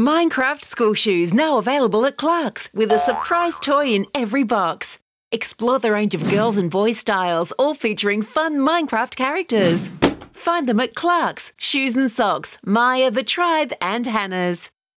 Minecraft school shoes now available at Clarks with a surprise toy in every box. Explore the range of girls and boys styles, all featuring fun Minecraft characters. Find them at Clarks, Shoes and Sox, Myer, The Tribe, and Hannah's.